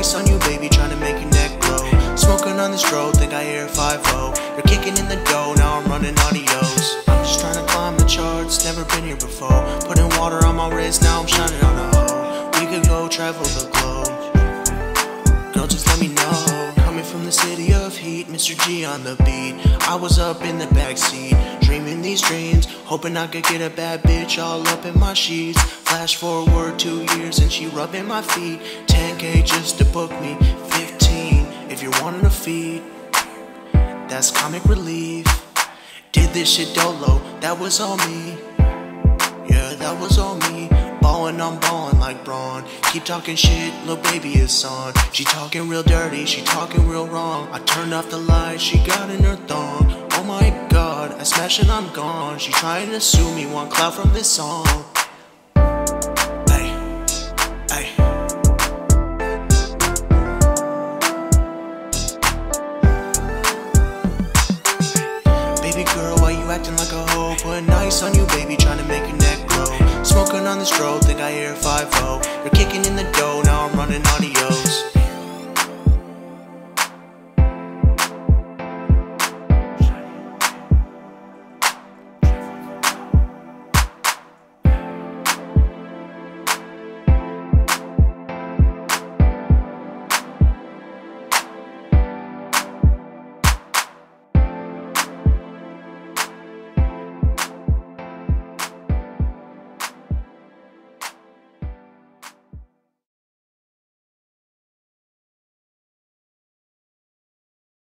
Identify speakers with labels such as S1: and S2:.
S1: ice on you, baby, trying to make your neck glow. Smoking on this road, think I hear a 5 You're kicking in the dough, now I'm running audios. I'm just trying to climb the charts, never been here before. Putting water on my wrist, now I'm shining on a hoe. We could go travel the globe. Mr. G on the beat. I was up in the backseat, dreaming these dreams, hoping I could get a bad bitch all up in my sheets. Flash forward two years and she rubbing my feet. 10k just to book me, 15 if you're wanting a feed. That's comic relief. Did this shit dolo, that was all me. Yeah, that was all me. Ballin', I'm ballin' like. Keep talking shit, little baby is on. She talking real dirty, she talking real wrong. I turned off the light, she got in her thong. Oh my god, I smash and I'm gone. She trying to sue me, one cloud from this song. Ay, ay. Baby girl, why you acting like? Putting ice on you, baby, trying to make your neck glow. Smoking on this road, think I hear 5 You're kicking in the dough, now I'm running audios.